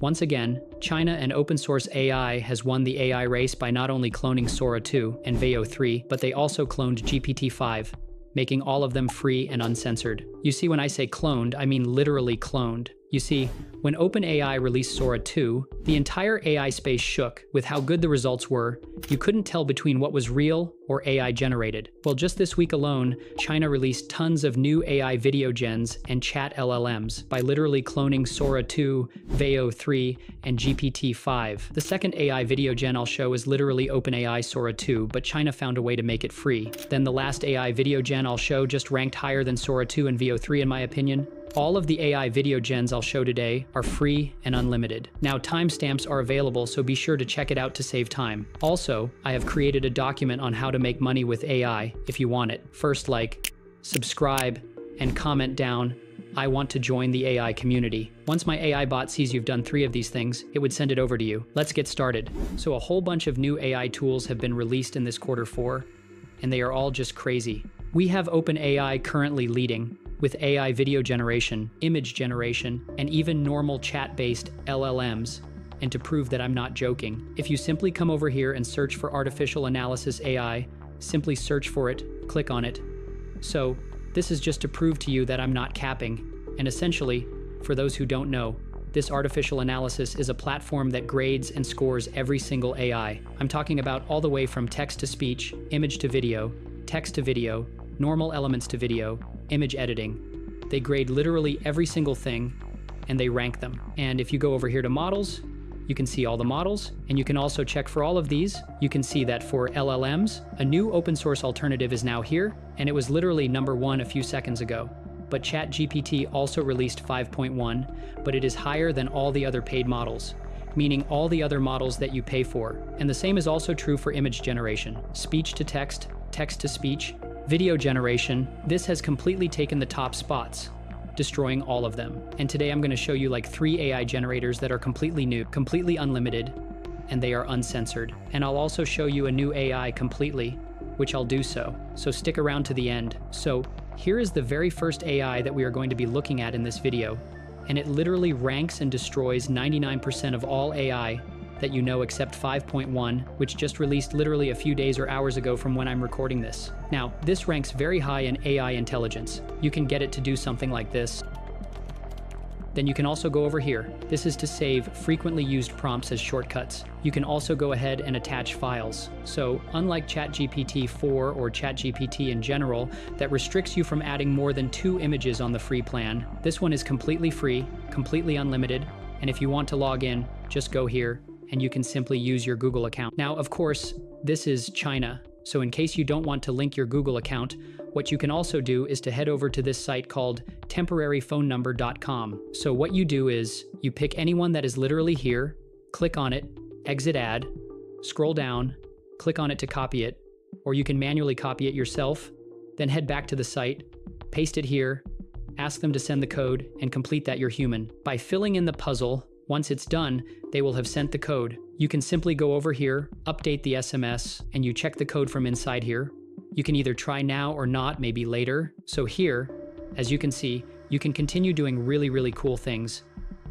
Once again, China and open source AI has won the AI race by not only cloning Sora 2 and Veo 3, but they also cloned GPT 5, making all of them free and uncensored. You see, when I say cloned, I mean literally cloned. You see, when OpenAI released Sora 2, the entire AI space shook with how good the results were. You couldn't tell between what was real or AI generated. Well, just this week alone, China released tons of new AI video gens and chat LLMs by literally cloning Sora 2, Veo 3, and GPT 5. The second AI video gen I'll show is literally OpenAI Sora 2, but China found a way to make it free. Then the last AI video gen I'll show just ranked higher than Sora 2 and Veo 3 in my opinion. All of the AI video gens I'll show today are free and unlimited. Now, timestamps are available, so be sure to check it out to save time. Also, I have created a document on how to make money with AI if you want it. First, like, subscribe and comment down I want to join the AI community. Once my AI bot sees you've done three of these things, it would send it over to you. Let's get started. So a whole bunch of new AI tools have been released in this quarter four, and they are all just crazy. We have OpenAI currently leading, with AI video generation, image generation, and even normal chat-based LLMs. And to prove that I'm not joking, if you simply come over here and search for Artificial Analysis AI, simply search for it, click on it. So, this is just to prove to you that I'm not capping. And essentially, for those who don't know, this artificial analysis is a platform that grades and scores every single AI. I'm talking about all the way from text to speech, image to video, text to video, normal elements to video, image editing. They grade literally every single thing and they rank them. And if you go over here to models, you can see all the models, and you can also check for all of these. You can see that for LLMs, a new open source alternative is now here, and it was literally number one a few seconds ago. But ChatGPT also released 5.1, but it is higher than all the other paid models, meaning all the other models that you pay for. And the same is also true for image generation, speech to text, text to speech, Video generation, this has completely taken the top spots, destroying all of them. And today I'm going to show you like three AI generators that are completely new, completely unlimited, and they are uncensored. And I'll also show you a new AI completely, which I'll do so. So stick around to the end. So here is the very first AI that we are going to be looking at in this video. And it literally ranks and destroys 99% of all AI that you know except 5.1, which just released literally a few days or hours ago from when I'm recording this. Now, this ranks very high in AI intelligence. You can get it to do something like this. Then you can also go over here. This is to save frequently used prompts as shortcuts. You can also go ahead and attach files. So unlike ChatGPT 4 or ChatGPT in general, that restricts you from adding more than two images on the free plan, this one is completely free, completely unlimited, and if you want to log in, just go here and you can simply use your Google account. Now, of course, this is China, so in case you don't want to link your Google account, what you can also do is to head over to this site called temporaryphonenumber.com. So what you do is you pick anyone that is literally here, click on it, exit ad, scroll down, click on it to copy it, or you can manually copy it yourself, then head back to the site, paste it here, ask them to send the code, and complete that you're human. By filling in the puzzle, once it's done, they will have sent the code. You can simply go over here, update the SMS, and you check the code from inside here. You can either try now or not, maybe later. So here, as you can see, you can continue doing really, really cool things.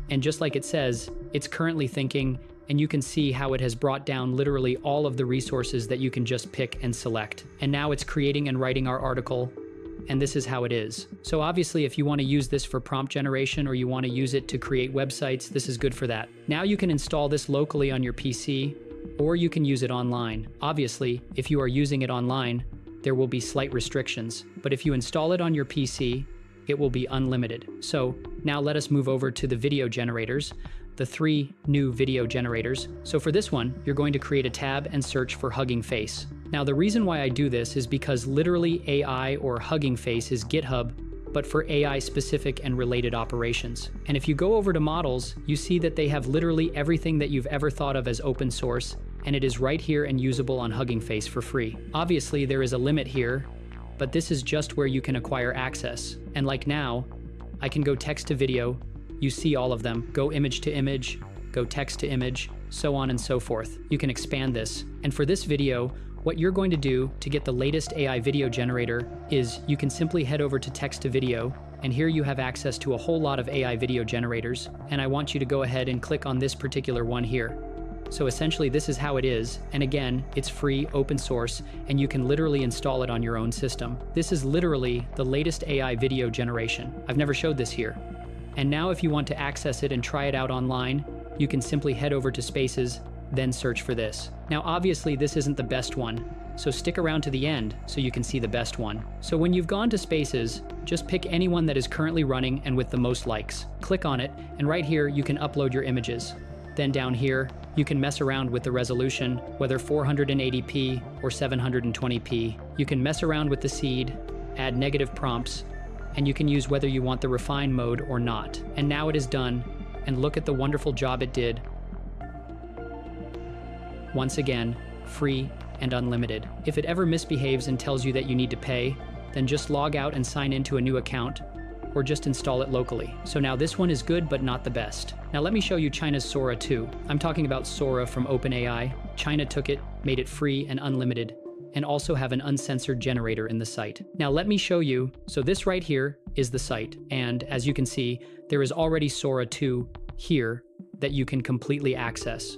And just like it says, it's currently thinking, and you can see how it has brought down literally all of the resources that you can just pick and select. And now it's creating and writing our article and this is how it is. So obviously, if you want to use this for prompt generation or you want to use it to create websites, this is good for that. Now you can install this locally on your PC, or you can use it online. Obviously, if you are using it online, there will be slight restrictions, but if you install it on your PC, it will be unlimited. So now let us move over to the video generators, the three new video generators. So for this one, you're going to create a tab and search for Hugging Face. Now the reason why I do this is because literally AI or Hugging Face is GitHub, but for AI specific and related operations. And if you go over to models, you see that they have literally everything that you've ever thought of as open source, and it is right here and usable on Hugging Face for free. Obviously, there is a limit here, but this is just where you can acquire access. And like now, I can go text to video, you see all of them, go image to image, go text to image, so on and so forth. You can expand this. And for this video, what you're going to do to get the latest AI video generator is you can simply head over to text to video And here you have access to a whole lot of AI video generators, and I want you to go ahead and click on this particular one here. So essentially this is how it is, and again, it's free, open source, and you can literally install it on your own system. This is literally the latest AI video generation. I've never showed this here. And now if you want to access it and try it out online, you can simply head over to Spaces, then search for this. Now obviously this isn't the best one, so stick around to the end so you can see the best one. So when you've gone to Spaces, just pick anyone that is currently running and with the most likes. Click on it, and right here you can upload your images. Then down here, you can mess around with the resolution, whether 480p or 720p. You can mess around with the seed, add negative prompts, and you can use whether you want the refine mode or not. And now it is done, and look at the wonderful job it did. Once again, free and unlimited. If it ever misbehaves and tells you that you need to pay, then just log out and sign into a new account or just install it locally. So now this one is good, but not the best. Now let me show you China's Sora 2. I'm talking about Sora from OpenAI. China took it, made it free and unlimited, and also have an uncensored generator in the site. Now let me show you, so this right here is the site, and as you can see, there is already Sora 2 here that you can completely access.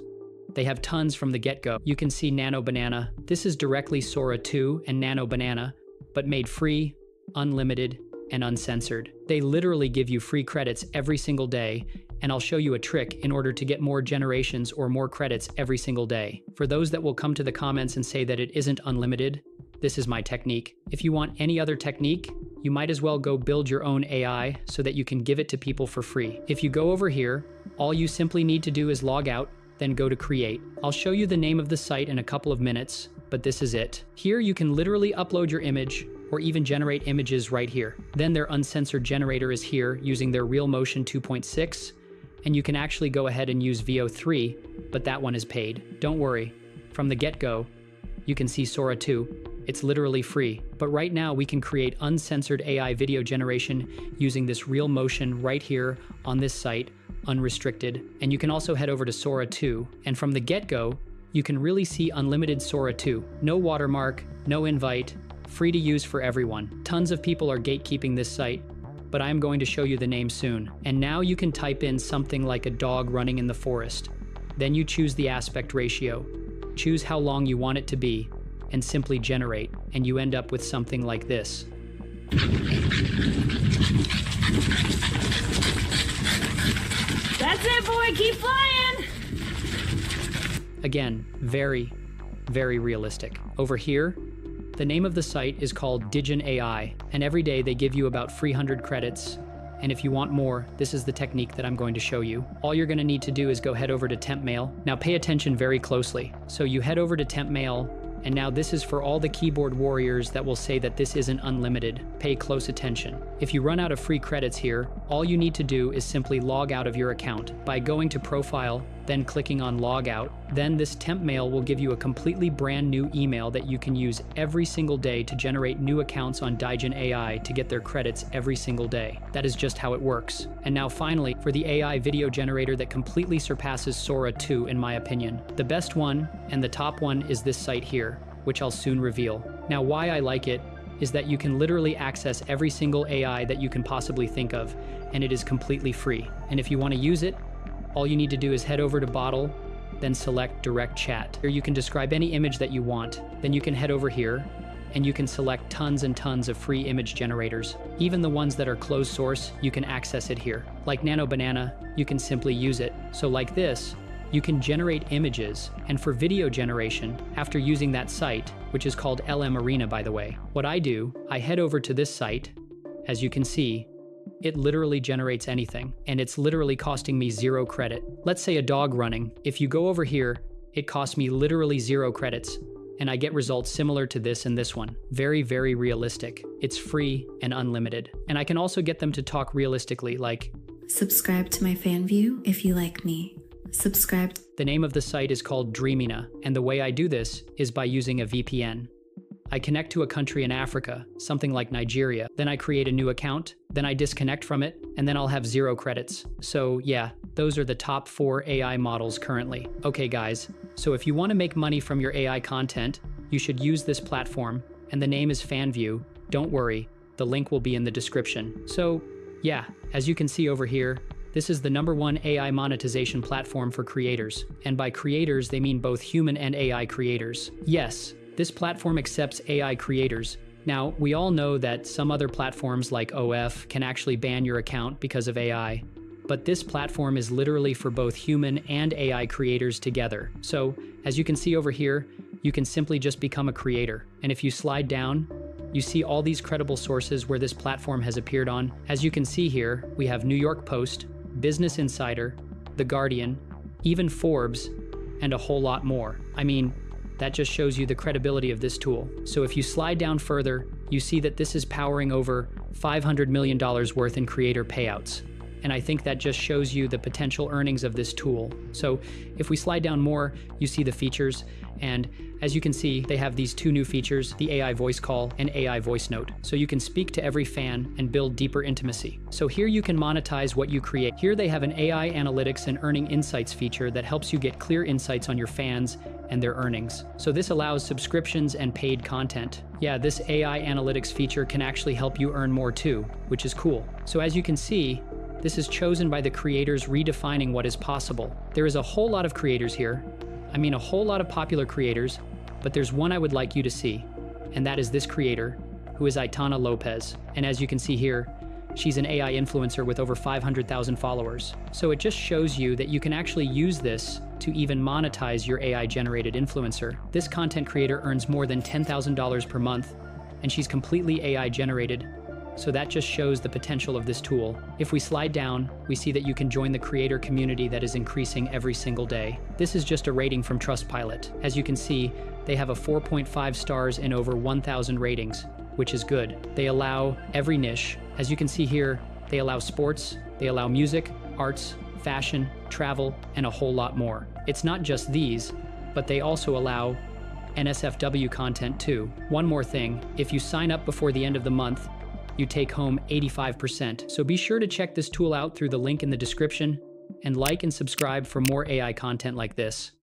They have tons from the get-go. You can see Nano Banana. This is directly Sora 2 and Nano Banana, but made free, unlimited, and uncensored. They literally give you free credits every single day, and I'll show you a trick in order to get more generations or more credits every single day. For those that will come to the comments and say that it isn't unlimited, this is my technique. If you want any other technique, you might as well go build your own AI so that you can give it to people for free. If you go over here, all you simply need to do is log out, then go to create. I'll show you the name of the site in a couple of minutes, but this is it. Here you can literally upload your image, or even generate images right here. Then their uncensored generator is here using their Real Motion 2.6, and you can actually go ahead and use Veo 3, but that one is paid. Don't worry, from the get-go, you can see Sora 2. It's literally free. But right now we can create uncensored AI video generation using this Real Motion right here on this site, unrestricted. And you can also head over to Sora 2, and from the get-go, you can really see unlimited Sora 2. No watermark, no invite, free to use for everyone. Tons of people are gatekeeping this site, but I am going to show you the name soon. And now you can type in something like a dog running in the forest. Then you choose the aspect ratio, choose how long you want it to be, and simply generate, and you end up with something like this. It, boy, keep flying! Again, very, very realistic. Over here, the name of the site is called Digen AI, and every day they give you about 300 credits. And if you want more, this is the technique that I'm going to show you. All you're going to need to do is go head over to Temp Mail. Now pay attention very closely. So you head over to Temp Mail, and now this is for all the keyboard warriors that will say that this isn't unlimited. Pay close attention. If you run out of free credits here, all you need to do is simply log out of your account by going to Profile, then clicking on log out. Then this temp mail will give you a completely brand new email that you can use every single day to generate new accounts on Digen AI to get their credits every single day. That is just how it works. And now finally, for the AI video generator that completely surpasses Sora 2 in my opinion. The best one and the top one is this site here, which I'll soon reveal. Now why I like it is that you can literally access every single AI that you can possibly think of, and it is completely free. And if you want to use it, all you need to do is head over to Battle, then select Direct Chat. Here you can describe any image that you want. Then you can head over here, and you can select tons and tons of free image generators. Even the ones that are closed source, you can access it here. Like Nano Banana, you can simply use it. So like this, you can generate images, and for video generation, after using that site, which is called LM Arena by the way, what I do, I head over to this site, as you can see, it literally generates anything, and it's literally costing me zero credit. Let's say a dog running. If you go over here, it costs me literally zero credits, and I get results similar to this and this one. Very, very realistic. It's free and unlimited. And I can also get them to talk realistically, like, Subscribe to my Fanvue if you like me. Subscribe. The name of the site is called Dreamina, and the way I do this is by using a VPN. I connect to a country in Africa, something like Nigeria, then I create a new account, then I disconnect from it, and then I'll have zero credits. So yeah, those are the top four AI models currently. Okay guys, so if you want to make money from your AI content, you should use this platform, and the name is Fanvue. Don't worry, the link will be in the description. So Yeah, as you can see over here, this is the number one AI monetization platform for creators. And by creators, they mean both human and AI creators. Yes, this platform accepts AI creators. Now, we all know that some other platforms like OF can actually ban your account because of AI, but this platform is literally for both human and AI creators together. So, as you can see over here, you can simply just become a creator. And if you slide down, you see all these credible sources where this platform has appeared on. As you can see here, we have New York Post, Business Insider, The Guardian, even Forbes, and a whole lot more. I mean, that just shows you the credibility of this tool. So if you slide down further, you see that this is powering over $500 million worth in creator payouts and I think that just shows you the potential earnings of this tool. So if we slide down more, you see the features, and as you can see, they have these two new features, the AI voice call and AI voice note. So you can speak to every fan and build deeper intimacy. So here you can monetize what you create. Here they have an AI analytics and earning insights feature that helps you get clear insights on your fans and their earnings. So this allows subscriptions and paid content. Yeah, this AI analytics feature can actually help you earn more too, which is cool. So as you can see, this is chosen by the creators redefining what is possible. There is a whole lot of creators here. I mean, a whole lot of popular creators, but there's one I would like you to see, and that is this creator, who is Aitana Lopez. And as you can see here, she's an AI influencer with over 500,000 followers. So it just shows you that you can actually use this to even monetize your AI generated influencer. This content creator earns more than $10,000 per month, and she's completely AI generated so that just shows the potential of this tool. If we slide down, we see that you can join the creator community that is increasing every single day. This is just a rating from Trustpilot. As you can see, they have a 4.5 stars in over 1,000 ratings, which is good. They allow every niche. As you can see here, they allow sports, they allow music, arts, fashion, travel, and a whole lot more. It's not just these, but they also allow NSFW content too. One more thing, if you sign up before the end of the month, you take home 85%. So be sure to check this tool out through the link in the description and like and subscribe for more AI content like this.